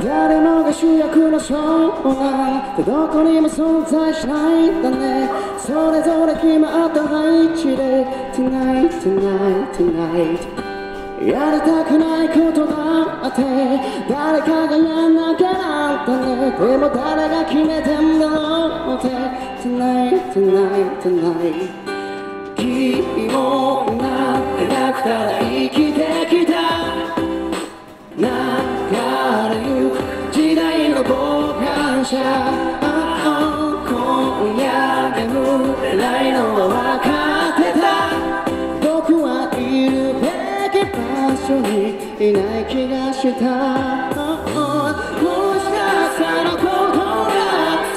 誰もが主役のそうなんてどこにも存在しないんだね。それぞれ決まった配置で Tonight, tonight, tonight やりたくないことだって誰かがやんなきゃなんだね。でも誰が決めてんだろうって Tonight, tonight, tonight 希望なんてなくたら生き観者今夜眠れないのは分かってた僕はいるべき場所にいない気がしたもしかしたらことが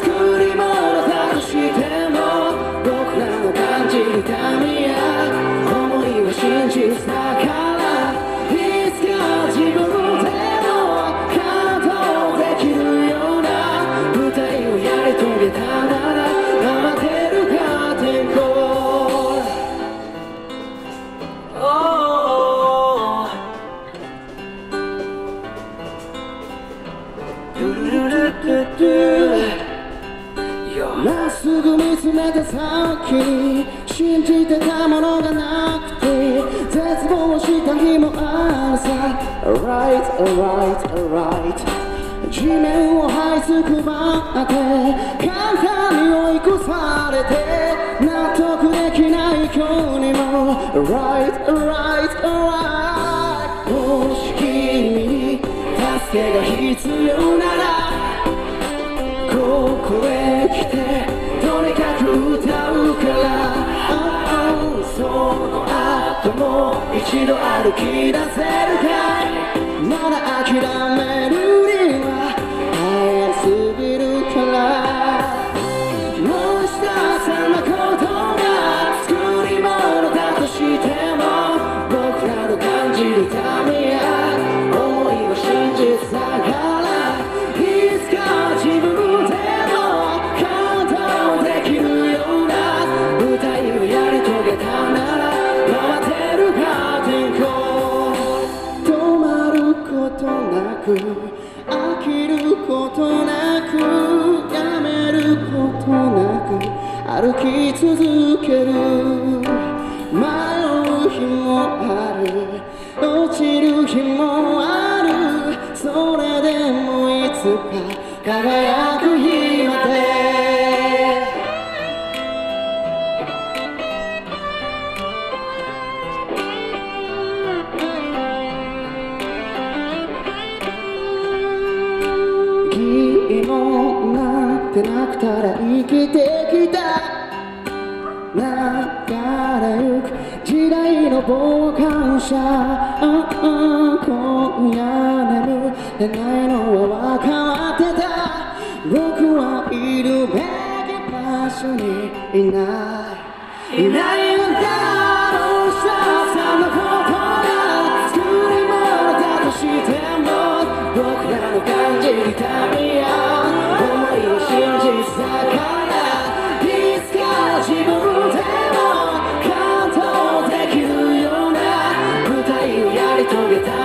作り物だとしても僕らの感じる痛みや思いは真実だかまっすぐ見つめた先信じてたものがなくて絶望した日もあるさ。Alright, alright, alright 地面を這いつくばって簡単に追い越されて納得できない今日にも。Alright, alright, alright もし君に助けが必要なら。ここへ来てとにかく歌うから、oh, oh その後も一度歩き出せるかい?まだ諦める。く飽きることなくやめることなく歩き続ける。迷う日もある。落ちる日もある。それでもいつか輝く。ってなくたら生きてきた。流れゆく時代の傍観者今夜眠れないのは分かってた。僕はいるべき場所にいない。いないを